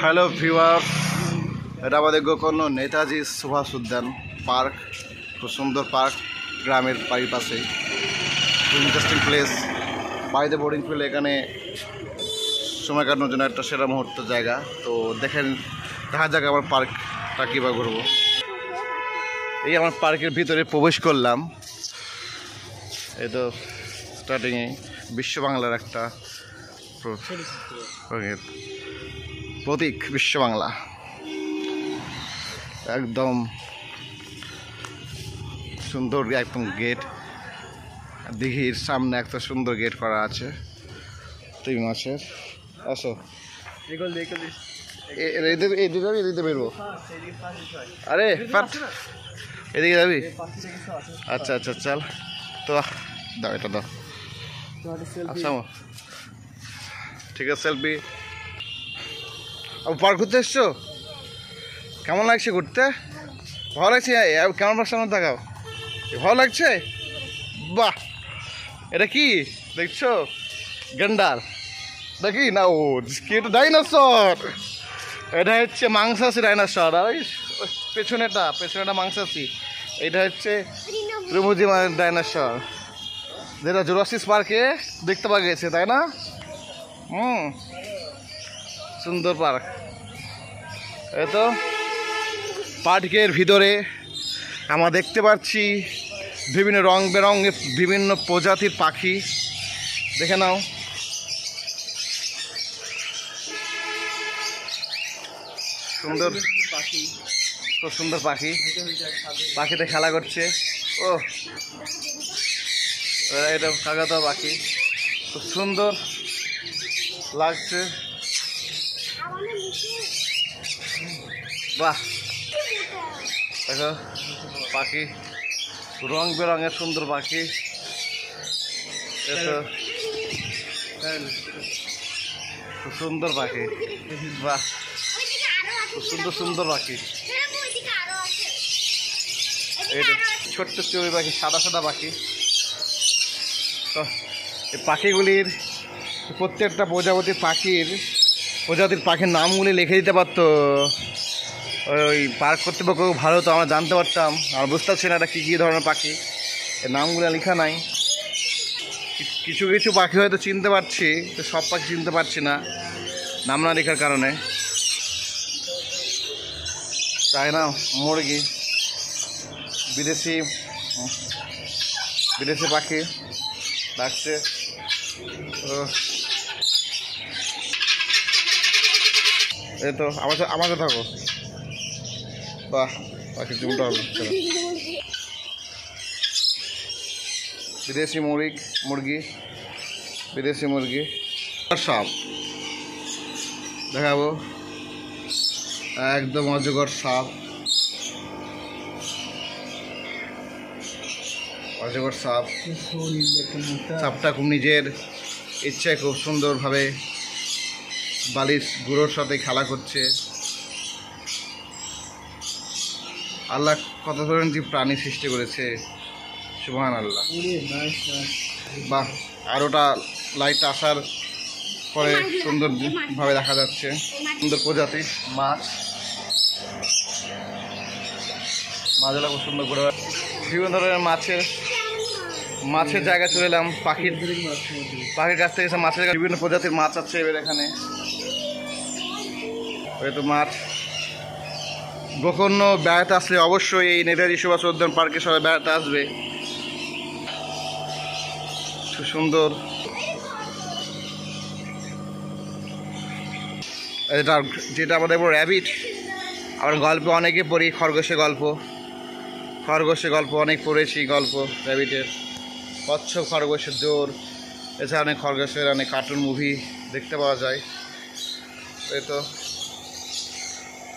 Hello viewers এটা আমাদের গোকর্ণ নেতাজি সুভাষ উদ্যান পার্ক, খুব সুন্দর পার্ক, গ্রামের বাড়ির পাশে খুব ইন্টারেস্টিং প্লেস বাড়িতে বোর্ডিং ফিল এখানে সময় কাটানোর জন্য একটা সেরা মুহূর্ত জায়গা। তো দেখেন, দেখা যাক আমার পার্কটা কীভাবে ঘুরবো। এই আমার পার্কের ভিতরে প্রবেশ করলাম। এই তো স্টার্টিংয়ে বিশ্ব বাংলার একটা প্রতীক। বিশ্ব বাংলা একদম সুন্দর একদম গেট দিঘির সামনে একটা সুন্দর গেট করা আছে। তিন মাসের আসো। আরে এদিকে যাবি? আচ্ছা আচ্ছা চল। তো, দাও, এটা দাও। আচ্ছা আমা। ঠিক আছে সেলফি পার্ক ঘুরতে এসছো? কেমন লাগছে ঘুরতে? ভালো লাগছে? কেমন সামনে দেখাও ভালো লাগছে? বাহ! এটা কি? দেখছ? গেন্ডার। দেখি? না ও কি এটা ডাইনোসর? এটা হচ্ছে মাংসাসি ডাইনোসর। আর ওই পেছনেটা পেছনেটা মাংসাসি এটা হচ্ছে ত্রিভুজি ডাইনোসর। যেটা জুরাসিস পার্কে দেখতে পাওয়া গেছে তাই না? হুম। সুন্দর পার্ক। তো, পার্কের ভিতরে আমরা দেখতে পাচ্ছি বিভিন্ন রং বেরঙের বিভিন্ন প্রজাতির পাখি। দেখে নাও। সুন্দর। পাখি খুব সুন্দর পাখি। পাখিতে খেলা করছে। ও এটা কাকাতো পাখি। খুব সুন্দর। লাগছে। বাহ। দেখো, পাখি। রং বেরঙের সুন্দর পাখি। সুন্দর পাখি। বাহ। সুন্দর সুন্দর পাখি। ছোট্ট চড়ুই পাখি, সাদা সাদা পাখি। তো এই পাখিগুলির প্রত্যেকটা প্রজাপতির পাখির প্রজাতির পাখির নামগুলি লিখে দিতে পারতো। ওই পার্ক কর্তৃপক্ষ ভালো তো, আমরা জানতে পারতাম। আর বুঝতে পারছি না এটা কী কী ধরনের পাখি। এর নামগুলো লেখা নাই। কিছু কিছু পাখি হয়তো চিনতে পারছি তো সব পাখি চিনতে পারছি না, নাম না লেখার কারণে। তাই না, মুরগি, বিদেশি বিদেশি পাখি। ডাকছে এই তো, আমার সাথে- আমার থাকো। বাহ পাখি চুমটা হবে। চলো। বিদেশি মুরগ মুরগি। বিদেশি মুরগি। সাপ। দেখাবো। একদম অজগর সাপ। অজগর সাপ। সাপটা খুব নিজের ইচ্ছায় খুব সুন্দরভাবে বালিশ গুঁড়োর সাথে খেলা করছে। আল্লাহ কত ধরনের যে প্রাণী সৃষ্টি করেছে সুবহান আল্লাহ বাহ আর ওটা লাইট আসার পরে সুন্দরভাবে দেখা যাচ্ছে। সুন্দর প্রজাতি, মাছ। মাছগুলো খুব সুন্দর করে বিভিন্ন ধরনের মাছের মাছের জায়গায় চলে এলাম, পাখির পাখির কাছ থেকে মাছের বিভিন্ন প্রজাতির মাছ আছে এবার এখানে। ওই তো মাছ। গোকর্ণ বেড়াতে আসলে অবশ্যই এই নেতাজি সুভাষ উদ্যান পার্কে সবাই বেড়াতে আসবে। সুন্দর। এটা যেটা আমাদের র্যাবিট আবার গল্প অনেকে পড়ি, খরগোশের গল্প। খরগোশের গল্প, অনেক পড়েছি গল্প র্যাবিটের কচ্ছপ খরগোশের জোর এছাড়া অনেক খরগোশের অনেক কার্টুন মুভি দেখতে পাওয়া যায়। এই তো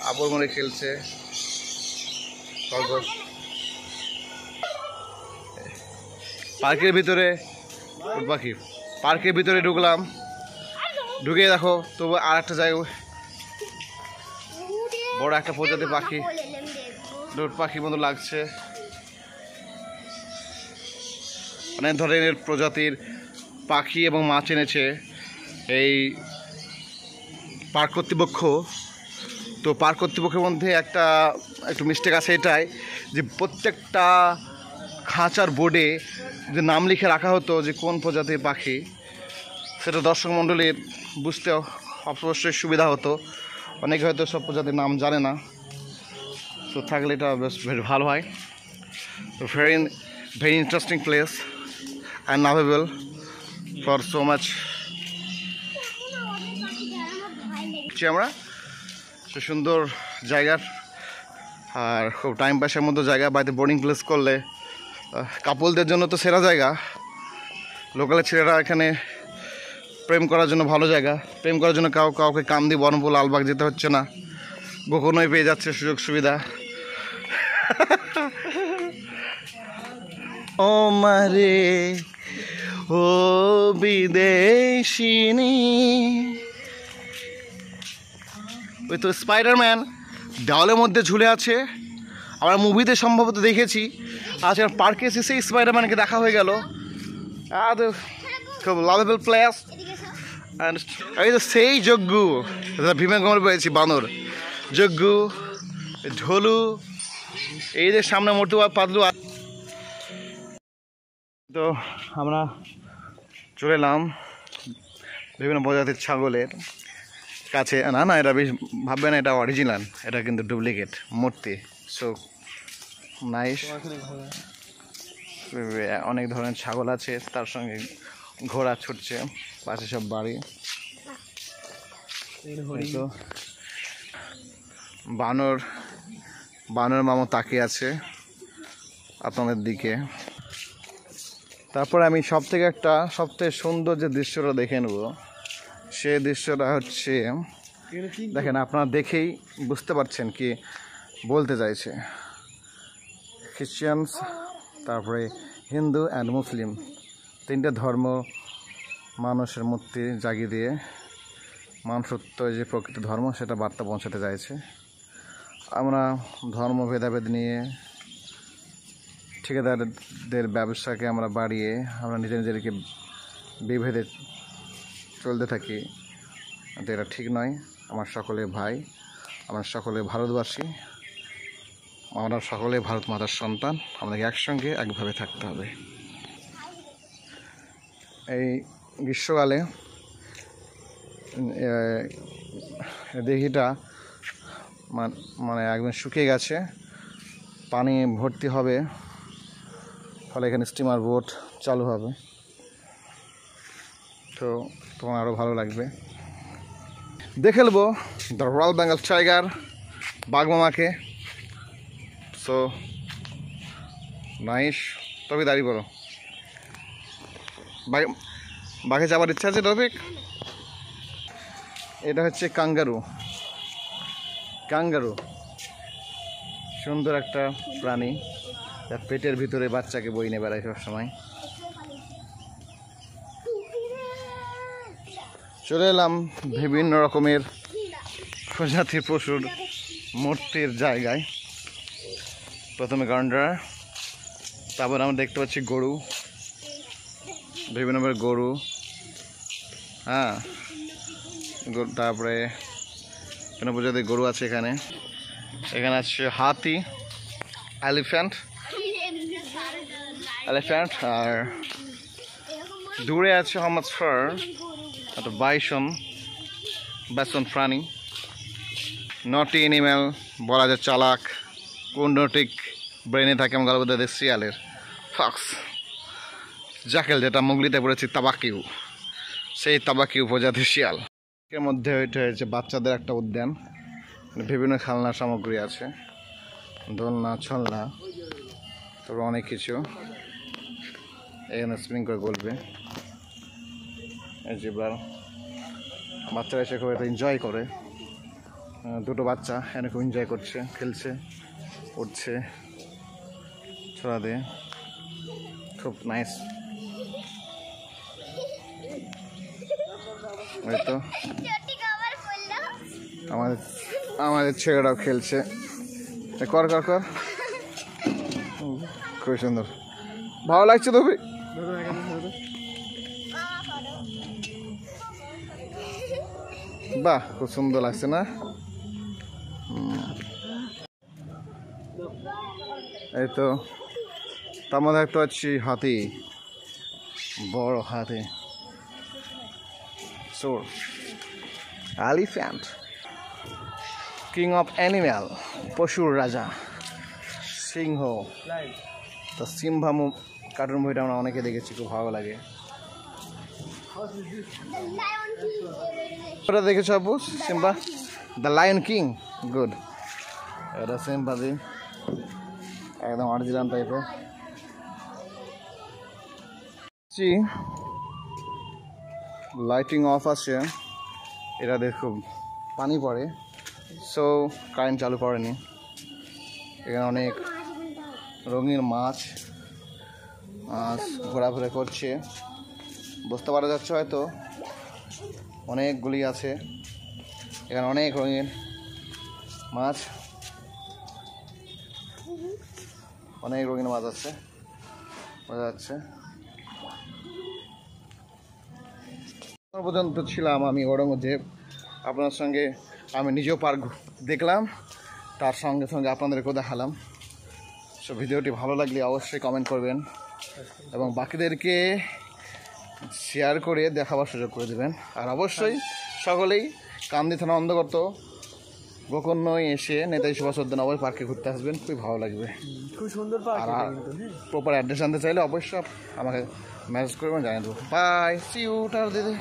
আবর মনে খেলছে। খরগোশ। পার্কের ভিতরে পাখি পার্কের ভিতরে ঢুকলাম। ঢুকে দেখো, তবু আর একটা জায়গায় বড় একটা প্রজাতির পাখি। ডোট পাখির মতো লাগছে। অনেক ধরনের প্রজাতির পাখি এবং মাছ এনেছে এই পার্ক কর্তৃপক্ষ। তো পার্ক কর্তৃপক্ষের মধ্যে একটা একটু মিস্টেক আছে এটাই যে প্রত্যেকটা খাঁচার বোর্ডে যে নাম লিখে রাখা হতো যে কোন প্রজাতির পাখি, সেটা দর্শক মণ্ডলীর বুঝতে অবশ্যই সুবিধা হতো। অনেকে হয়তো সব প্রজাতির নাম জানে না। তো থাকলে এটা বেশ বেশ ভালো হয়। তো very very interesting place and নাভেবল for so much আমরা সে সুন্দর জায়গার আর খুব টাইম পাসের মতো জায়গা, বাড়িতে বোর্ডিং প্লেস করলে কাপলদের জন্য তো সেরা জায়গা। লোকালের ছেলেরা এখানে প্রেম করার জন্য ভালো জায়গা। প্রেম করার জন্য কাউ, কাউকে কান্দি বনপুর লালবাগ যেতে হচ্ছে না। গোকর্ণই পেয়ে যাচ্ছে সুযোগ সুবিধা। ও মারে ও বিদেশিনী। ওই তো স্পাইডারম্যান দেওয়ালের মধ্যে ঝুলে আছে। আমরা মুভিতে সম্ভবত দেখেছি। আজ পার্কে এসে সেই স্পাইডারম্যানকে দেখা হয়ে গেল। আর খুব লাভেবল প্লেস এই তো সেই যজ্ঞু ভীমা কমল পেয়েছি, বানর। যজ্ঞু, ঢোলু, এই যে সামনে মোটু আর পাতলু তো আমরা চলে এলাম বিভিন্ন প্রজাতির ছাগলের কাছে। না না এটা বেশ ভাববে না এটা অরিজিনাল এটা কিন্তু ডুপ্লিকেট মূর্তি। সো নাইস অনেক ধরনের ছাগল আছে তার সঙ্গে ঘোড়া ছুটছে পাশে সব বাড়ি। তো বানর বানর মামা তাকিয়ে আছে আপনাদের দিকে। তারপর আমি সব থেকে একটা সবথেকে সুন্দর যে দৃশ্যটা দেখে নেব, সে দৃশ্যটা হচ্ছে, দেখেন আপনারা দেখেই বুঝতে পারছেন কি বলতে চাইছে। খ্রিশ্চানস তারপরে হিন্দু অ্যান্ড মুসলিম, তিনটে ধর্ম মানুষের মূর্তি জাগিয়ে দিয়ে মানুষত্ব যে প্রকৃত ধর্ম সেটা বার্তা পৌঁছাতে চাইছে। আমরা ধর্ম ভেদাভেদ নিয়ে ঠিকাদারদের ব্যবসাকে আমরা বাড়িয়ে আমরা নিজে নিজেদেরকে বিভেদে চলতে থাকি। তো এটা ঠিক নয়। আমার সকলে ভাই, আমরা সকলে ভারতবাসী, আমরা সকলে ভারত মাতার সন্তান। আমাদেরকে একসঙ্গে, একভাবে থাকতে হবে। এই গ্রীষ্মকালে দিঘিটা মানে একদম শুকিয়ে গেছে। পানি ভর্তি হবে। ফলে এখানে স্টিমার বোট চালু হবে। তো তোমার আরও ভালো লাগবে। দেখে নেব the royal Bengal tiger বাঘমামাকে। So nice. তবে দাঁড়িয়ে পড়ো। বাঘে যাবার ইচ্ছা আছে টপিক এটা হচ্ছে কাঙ্গারু। কাঙ্গারু। সুন্দর একটা প্রাণী। যার পেটের ভিতরে বাচ্চাকে বই নিয়ে বেড়ায় সবসময়। চলে এলাম বিভিন্ন রকমের প্রজাতির পশুর মূর্তির জায়গায়। প্রথমে গন্ডার, তারপর আমরা দেখতে পাচ্ছি গরু, বিভিন্ন রকমের গরু হ্যাঁ তারপরে কোনো প্রজাতির গরু আছে এখানে। এখানে আছে হাতি, এলিফ্যান্ট এলিফ্যান্ট আর দূরে আছে হমাদ ফার একটা বাইসন বেসন প্রাণী নটি এনিম্যাল বলা যায় চালাক কুন্ডটিক ব্রেনে থাকে এবং গল্পদের শিয়ালের ফক্স জাকেল যেটা মুগলিতে পড়েছি তাবাকিউ সেই তাবাকিউ প্রজাতির শিয়াল এর মধ্যে ওইটা হয়েছে বাচ্চাদের একটা উদ্যান বিভিন্ন খেলনা সামগ্রী আছে, দোলনা, ছলনা, তারপর অনেক কিছু। এখানে স্প্রিং করে গলবে এই যে এবার বাচ্চারা এসে খুব একটা এনজয় করে। দুটো বাচ্চা এখানে খুব এনজয় করছে, খেলছে, উঠছে, ছোড়া দিয়ে। খুব নাইস তো। আমাদের আমাদের ছেলেরাও খেলছে। কর কর কর। খুবই সুন্দর। ভালো লাগছে তো ভাই বাহ খুব সুন্দর লাগছে না? এই তো তার মধ্যে একটা হচ্ছে হাতি বড় হাতি সোর এলিফ্যান্ট কিং অফ অ্যানিম্যাল পশুর রাজা সিংহ তো সিম্ভা কার্টুন বইটা আমরা অনেকে দেখেছি, খুব ভালো লাগে। ওটা দেখেছ আপু Simba? The lion king good এটা সিম্পাদি একদম অরিজিনাল টাইপের লাইটিং অফ আছে। এটা দেখো, পানি পড়ে। সো কারেন্ট চালু করেনি। এখানে অনেক রঙিন মাছ। ঘোরাফেরা করছে। বুঝতে পারা যাচ্ছে হয়তো অনেকগুলি আছে। এখানে অনেক রঙিন মাছ। অনেক রঙিন মাছ আছে। বোঝা যাচ্ছে। পর্যন্ত ছিলাম আমি ঔরঙ্গজেব। আপনার সঙ্গে আমি নিজেও পার্ক দেখলাম। তার সঙ্গে সঙ্গে আপনাদেরকেও দেখালাম। সো ভিডিওটি ভালো লাগলে অবশ্যই কমেন্ট করবেন এবং বাকিদেরকে শেয়ার করে দেখাবার সুযোগ করে দেবেন। আর অবশ্যই সকলেই কান্দি থানা অন্ধগত গোকর্ণই এসে নেতাজি সুভাষ উদ্যান অবশ্যই পার্কে ঘুরতে আসবেন খুবই ভালো লাগবে। খুব সুন্দর পার্ক আর প্রপার অ্যাড্রেস জানতে চাইলে অবশ্যই আমাকে মেসেজ করবেন জানিয়ে দেবো। বাই সি ইউ টার দিদি।